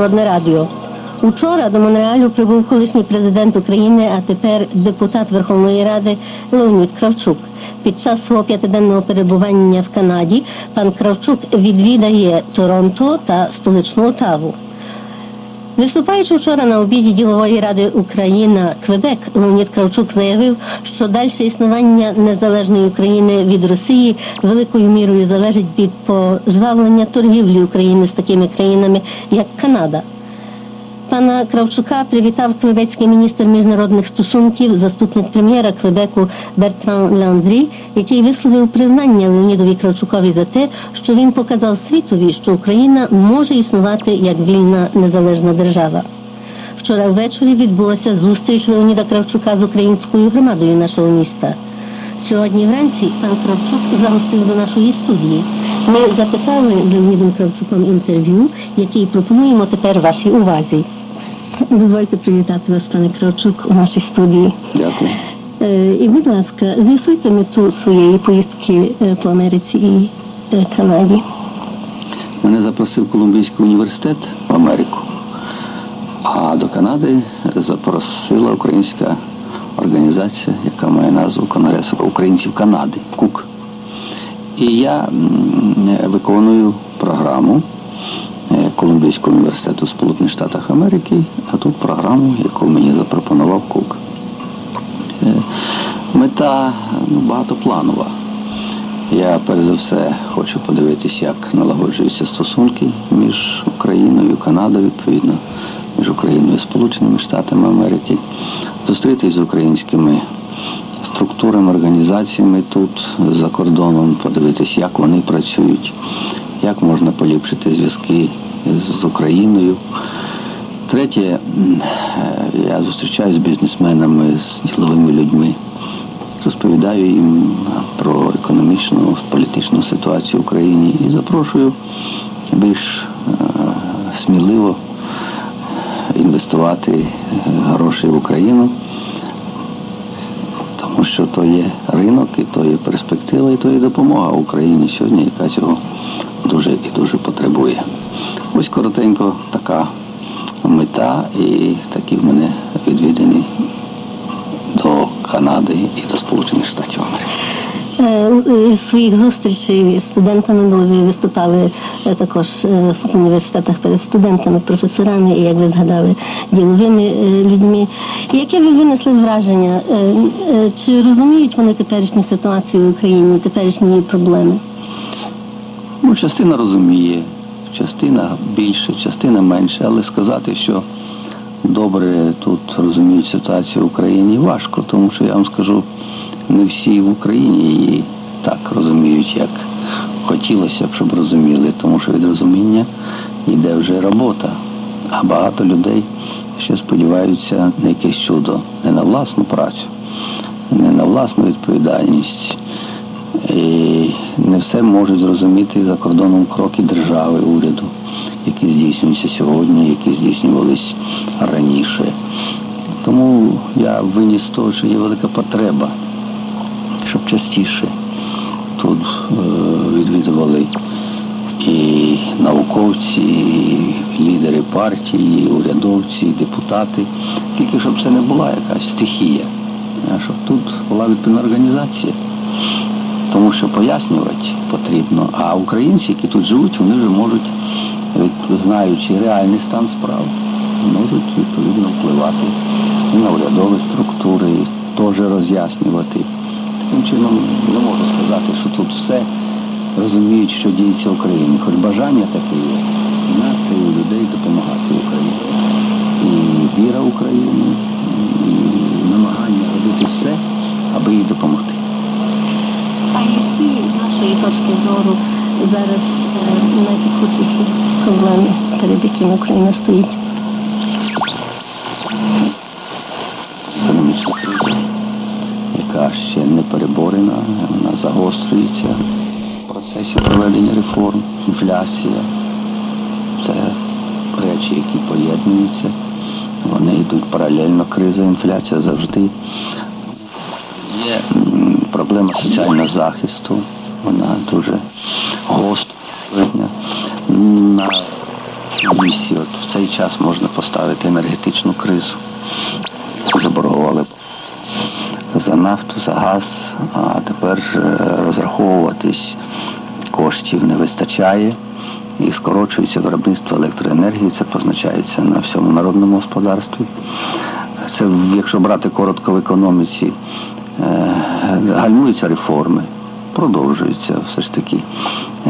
міжнародне радіо. Учора до Монреалю прибув колишній президент України, а тепер депутат Верховної Ради Леонід Кравчук. Під час свого п'ятиденного перебування в Канаді пан Кравчук відвідає Торонто та столичну Отаву. Виступаючи вчора на обіді ділової ради Україна Квебек, Леонід Кравчук заявив, що далі існування незалежної України від Росії великою мірою залежить від пожвавлення торгівлі України з такими країнами, як Канада. Пана Кравчука привітав квебецький міністр міжнародних стосунків, заступник прем'єра Квебеку Бертран Ландрі, який висловив признання Леонідові Кравчукові за те, що він показав світові, що Україна може існувати як вільна незалежна держава. Вчора ввечері відбулася зустріч Леоніда Кравчука з українською громадою нашого міста. Сьогодні вранці пан Кравчук загостив до нашої студії. Ми записали Леонідом Кравчуком інтерв'ю, який пропонуємо тепер вашій увазі. Дозвольте привітати вас, пане Кравчук, у нашій студії. Дякую. Е, І, будь ласка, з'ясуйте мету своєї поїздки е, по Америці і е, Канаді. Мене запросив Колумбійський університет в Америку, а до Канади запросила українська організація, яка має назву Конгрес українців Канади КУК. І я виконую програму Колумбійського університету Сполучених Штатах Америки, а тут програму, яку мені запропонував КУК. Е, Мета ну, багатопланова. Я перш за все хочу подивитися, як налагоджуються стосунки між Україною Канадою, відповідно, між Україною і Сполученими Штатами Америки, зустрітися з українськими структурами, організаціями тут за кордоном, подивитися, як вони працюють, як можна поліпшити зв'язки з Україною. Третє, е, я зустрічаюся з бізнесменами, з діловими людьми. Розповідаю їм про економічну, політичну ситуацію в Україні і запрошую більш е, сміливо інвестувати е, гроші в Україну, тому що то є ринок, і то є перспектива, і то є допомога Україні. Сьогодні, яка цього дуже і дуже потребує. Ось коротенько така мета і такі в мене відвідини до Канади і до Сполучених Штатів. Е, своїх зустрічей з студентами бо ви виступали е, також е, в університетах перед студентами, професорами і, як ви згадали, діловими людьми. Яке ви винесли враження? Чи розуміють вони теперішню ситуацію в Україні, теперішні проблеми? Ну, частина розуміє, частина більше, частина менше, але сказати, що добре тут розуміють ситуацію в Україні важко, тому що я вам скажу, не всі в Україні її так розуміють, як хотілося б, щоб розуміли, тому що від розуміння йде вже робота, а багато людей ще сподіваються на якесь чудо, не на власну працю, не на власну відповідальність. І не все можуть зрозуміти за кордоном кроки держави, уряду, які здійснюються сьогодні, які здійснювались раніше. Тому я виніс того, що є велика потреба, щоб частіше тут е, відвідували і науковці, і лідери партії, і урядовці, і депутати, тільки щоб це не була якась стихія, а щоб тут була відповідна організація тому що пояснювати потрібно. А українці, які тут живуть, вони вже можуть, знаючи реальний стан справ, можуть відповідно впливати на урядові структури, теж роз'яснювати. Таким чином не можу сказати, що тут все розуміють, що діється в Україні. Хоч бажання таке є, і настрій у людей допомагати Україні. І віра в Україну, і намагання робити все, аби їй допомогти. Нашої точки зору зараз е, найпекутіші проблеми, перед якими Україна стоїть? економічна криза, яка ще не переборена, вона загострюється в процесі проведення реформ, інфляція. Це речі, які поєднуються. Вони йдуть паралельно. Криза, інфляція завжди. Є проблема соціального захисту, вона дуже гостра. На місті. От в цей час можна поставити енергетичну кризу. Заборгували за нафту, за газ, а тепер е, розраховуватись коштів не вистачає і скорочується виробництво електроенергії. Це позначається на всьому народному господарстві. Це якщо брати коротко в економіці, е, гальмуються реформи, продовжуються все ж таки.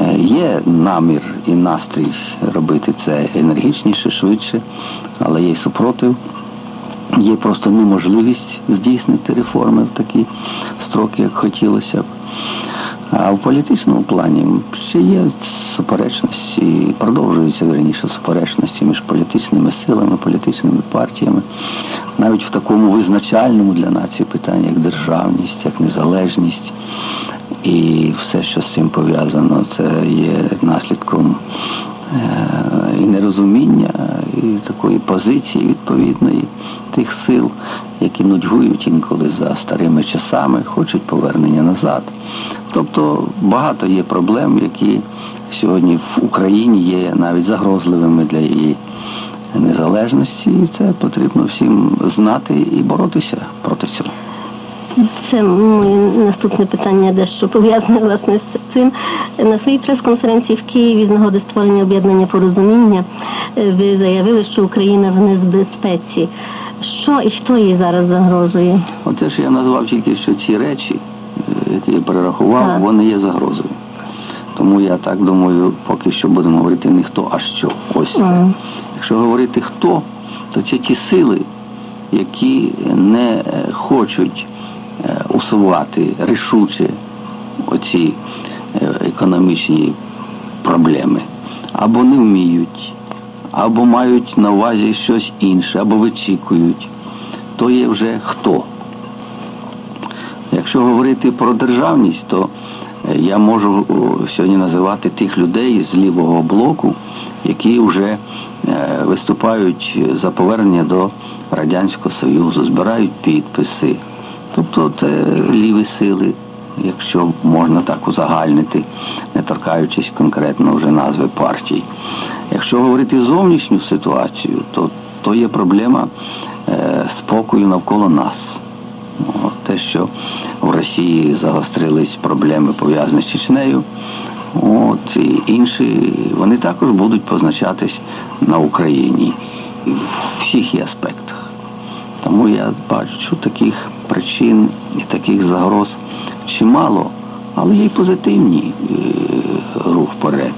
Е, Є намір і настрій робити це енергічніше, швидше, але є й супротив. Є просто неможливість здійснити реформи в такі строки, як хотілося б. А в політичному плані ще є суперечності, продовжуються верніше суперечності між політичними силами, політичними партіями, навіть в такому визначальному для нації питанні, як державність, як незалежність. І все, що з цим пов'язано, це є наслідком е, і нерозуміння, і такої позиції відповідної тих сил, які нудьгують інколи за старими часами, хочуть повернення назад. Тобто багато є проблем, які сьогодні в Україні є навіть загрозливими для її незалежності, і це потрібно всім знати і боротися проти цього. Це моє наступне питання, дещо пов'язане власне з цим. На своїй прес-конференції в Києві з нагоди створення об'єднання порозуміння ви заявили, що Україна в небезпеці. Що і хто їй зараз загрожує? Оце ж я назвав тільки що ці речі, е, які я перерахував, Так. вони є загрозою. Тому я так думаю, поки що будемо говорити не хто, а що. Ось це. Ага. Якщо говорити хто, то це ті сили, які не е, хочуть усувати рішуче оці е, економічні проблеми, або не вміють, або мають на увазі щось інше, або вичікують, то є вже хто. Якщо говорити про державність, то е, я можу сьогодні називати тих людей з лівого блоку, які вже е, виступають за повернення до Радянського Союзу, збирають підписи. Тобто це ліві сили, якщо можна так узагальнити, не торкаючись конкретно вже назви партій. Якщо говорити зовнішню ситуацію, то, то є проблема е, спокою навколо нас. От, те, що в Росії загострились проблеми пов'язані з Чечнею, от, і інші, вони також будуть позначатись на Україні в всіх її аспектах. Тому я бачу таких причин і таких загроз чимало, але є й позитивні е, рух вперед.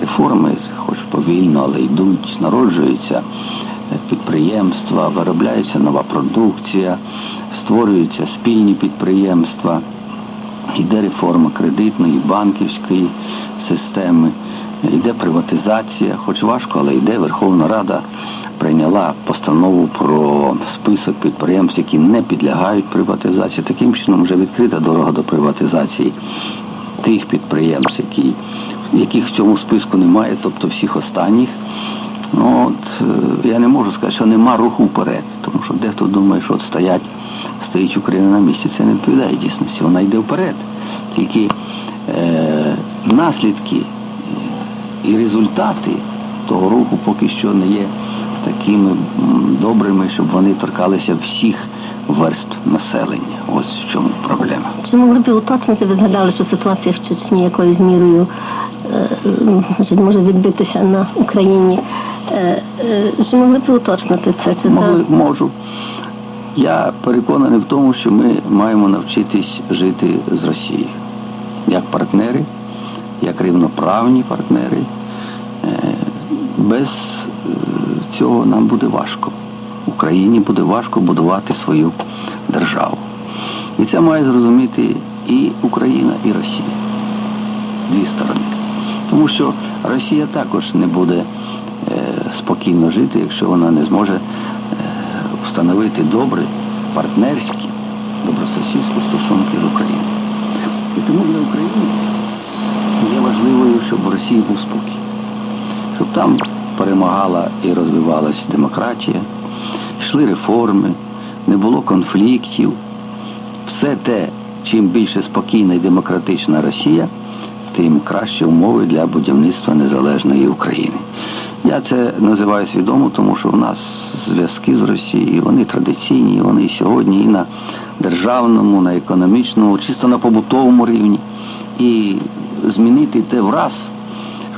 Реформи, хоч повільно, але йдуть, народжуються е, підприємства, виробляється нова продукція, створюються спільні підприємства, йде реформа кредитної, банківської системи, йде приватизація, хоч важко, але йде Верховна Рада прийняла постанову про список підприємств, які не підлягають приватизації. Таким чином вже відкрита дорога до приватизації тих підприємств, які, яких в цьому списку немає, тобто всіх останніх. Ну, От, е, я не можу сказати, що нема руху вперед, тому що дехто думає, що от стоять, стоїть Україна на місці. Це не відповідає дійсності, вона йде вперед. Тільки е, наслідки і результати того руху поки що не є такими добрими, щоб вони торкалися всіх верств населення. Ось в чому проблема. Чи могли б уточнити, ви згадали, що ситуація в Чечні якоюсь мірою е, може відбитися на Україні. Е, е, Чи могли б уточнити це? Чи Могли, це? можу. Я переконаний в тому, що ми маємо навчитись жити з Росією як партнери, як рівноправні партнери. Е, Без цього нам буде важко. Україні буде важко будувати свою державу. І це має зрозуміти і Україна, і Росія. Дві сторони. Тому що Росія також не буде е, спокійно жити, якщо вона не зможе е, встановити добрі, партнерські, добросусідські стосунки з Україною. І тому для України є важливою, щоб в Росії був спокій, щоб там перемагала і розвивалася демократія, йшли реформи, не було конфліктів. Все те, чим більше спокійна і демократична Росія, тим кращі умови для будівництва незалежної України. Я це називаю свідомо, тому що в нас зв'язки з Росією, вони традиційні, вони сьогодні і на державному, на економічному, чисто на побутовому рівні. І змінити те враз,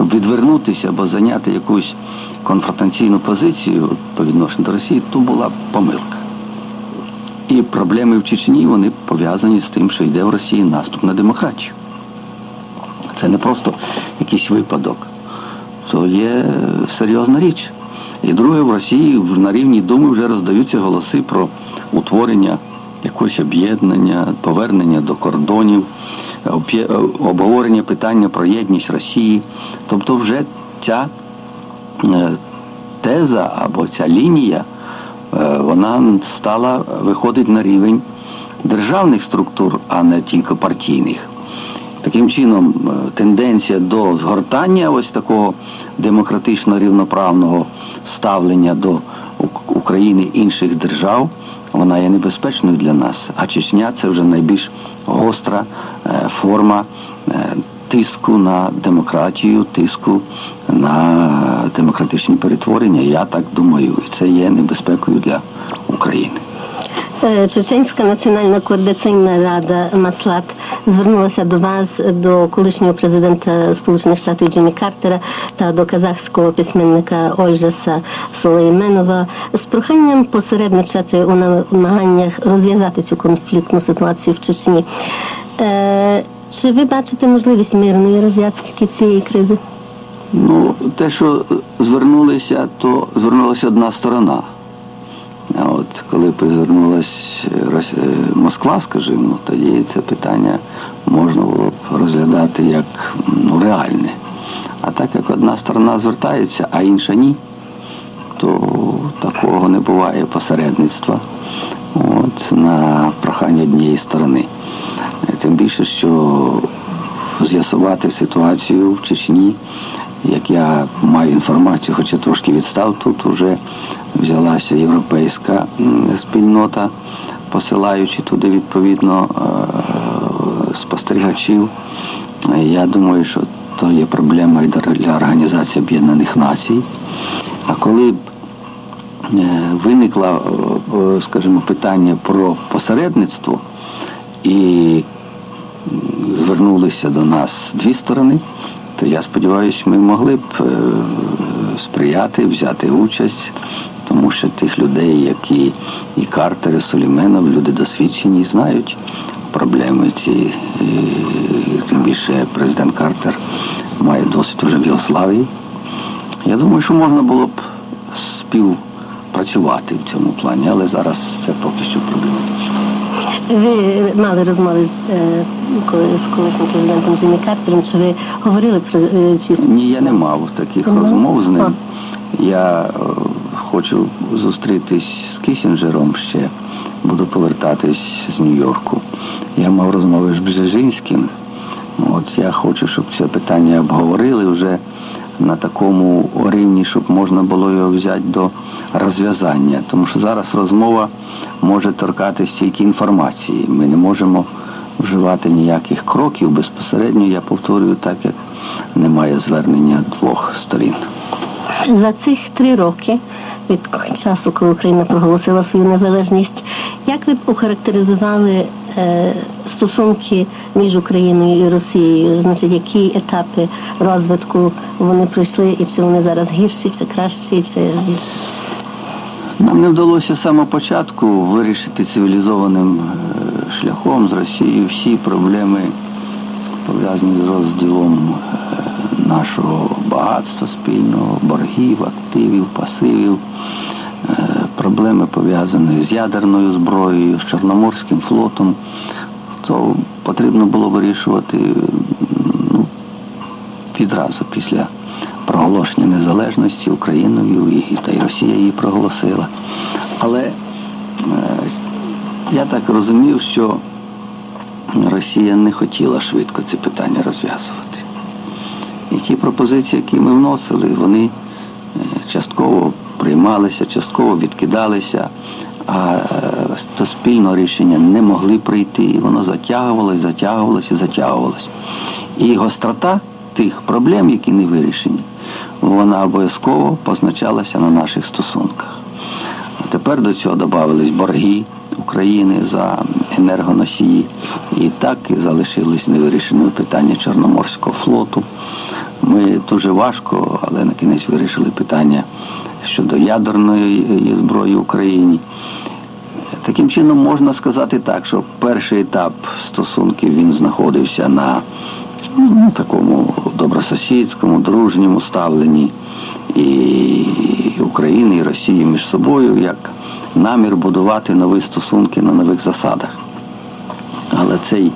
відвернутися або зайняти якусь конфронтаційну позицію по відношенню до Росії, то була помилка. І проблеми в Чечні вони пов'язані з тим, що йде в Росії наступ на демократію. Це не просто якийсь випадок, то є серйозна річ. І друге, в Росії на рівні Думи вже роздаються голоси про утворення якогось об'єднання, повернення до кордонів, обговорення питання про єдність Росії. Тобто вже ця е, теза або ця лінія, е, вона стала виходить на рівень державних структур, а не тільки партійних. Таким чином, е, тенденція до згортання ось такого демократично рівноправного ставлення до України інших держав, вона є небезпечною для нас. А Чечня це вже найбільш гостра е, форма тиску на демократію, тиску на демократичні перетворення. Я так думаю, і це є небезпекою для України. Чеченська національна координаційна рада Маслат звернулася до вас, до колишнього президента Сполучених Штатів Джиммі Картера та до казахського письменника Ольжеса Солейменова з проханням посередничати у намаганнях розв'язати цю конфліктну ситуацію в Чечні. Чи ви бачите можливість мирної розв'язки цієї кризи? Ну, те, що звернулися, то звернулася одна сторона. А от коли б звернулася Москва, скажімо, тоді це питання можна було б розглядати як ну, реальне. А так як одна сторона звертається, а інша ні, то такого не буває посередництва от, на прохання однієї сторони. Тим більше, що з'ясувати ситуацію в Чечні, як я маю інформацію, хоча трошки відстав, тут вже взялася європейська спільнота, посилаючи туди відповідно спостерігачів. Я думаю, що то є проблема і для Організації Об'єднаних Націй. А коли б виникло, скажімо, питання про посередництво і звернулися до нас дві сторони, то я сподіваюся, ми могли б сприяти, взяти участь, тому що тих людей, які і Картер, і Соліменов, люди досвідчені, знають проблеми ці. І, тим більше президент Картер має досвід вже в Єгославії. Я думаю, що можна було б співпрацювати в цьому плані, але зараз це поки що проблематично. Ви мали розмови з, з колишнім президентом Джиммі Картером, чи ви говорили про чи... Ні, я не мав таких -hmm. розмов з ним. Я е, хочу зустрітись з Кісінджером ще, буду повертатись з Нью-Йорку. Я мав розмови з Бжежинським. От я хочу, щоб це питання обговорили вже на такому рівні, щоб можна було його взяти до розв'язання. Тому що зараз розмова може торкатись тільки інформації. Ми не можемо вживати ніяких кроків безпосередньо, я повторюю, так як немає звернення двох сторін. За цих три роки від часу, коли Україна проголосила свою незалежність, як ви б охарактеризували е, стосунки між Україною і Росією? Значить, які етапи розвитку вони пройшли, і чи вони зараз гірші, чи кращі, чи нам не вдалося з самого початку вирішити цивілізованим шляхом з Росією всі проблеми пов'язані з розділом нашого багатства спільного, боргів, активів, пасивів, проблеми пов'язані з ядерною зброєю, з Чорноморським флотом. То потрібно було вирішувати ну, відразу після проголошення незалежності Україною і та й Росія її проголосила. Але е, я так розумів, що Росія не хотіла швидко ці питання розв'язувати. І ті пропозиції, які ми вносили, вони е, частково приймалися, частково відкидалися, а до спільного рішення не могли прийти. І воно затягувалось, затягувалось і затягувалось. І гострота тих проблем, які не вирішені, вона обов'язково позначалася на наших стосунках. А Тепер до цього додавались борги України за енергоносії. І так і залишились невирішеними питання Чорноморського флоту. Ми дуже важко, але на кінець вирішили питання щодо ядерної зброї в Україні. Таким чином можна сказати так, що перший етап стосунків він знаходився на ну, такому добросусідському, дружньому ставленні і України, і Росії між собою, як намір будувати нові стосунки на нових засадах. Але цей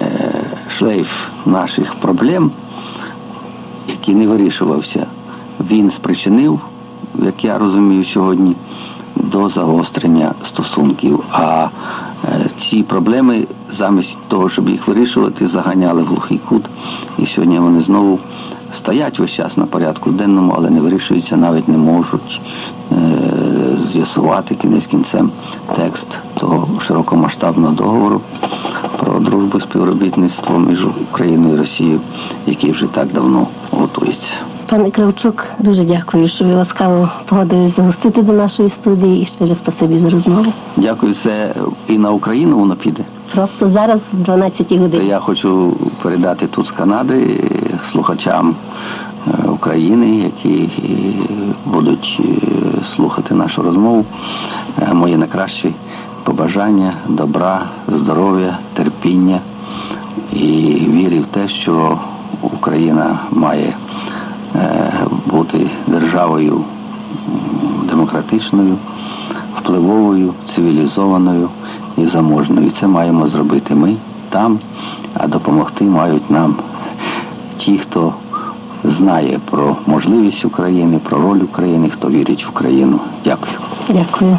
е, шлейф наших проблем, який не вирішувався, він спричинив, як я розумію сьогодні, до загострення стосунків. А ці проблеми замість того, щоб їх вирішувати, заганяли в глухий кут. І сьогодні вони знову стоять весь час на порядку денному, але не вирішуються, навіть не можуть е, з'ясувати кінець кінцем текст того широкомасштабного договору про дружбу співробітництво між Україною і Росією, який вже так давно готується. Пане Кравчук, дуже дякую, що ви ласкаво погодились загостити до нашої студії і щире спасибі за розмову. Дякую, це і на Україну воно піде. Просто зараз, в 12 годині. Я хочу передати тут з Канади слухачам е, України, які е, будуть е, слухати нашу розмову. Е, Мої найкращі побажання, добра, здоров'я, терпіння і вірі в те, що Україна має е, бути державою демократичною, впливовою, цивілізованою і заможною. Це маємо зробити ми там, а допомогти мають нам ті, хто знає про можливість України, про роль України, хто вірить в Україну. Дякую. Дякую.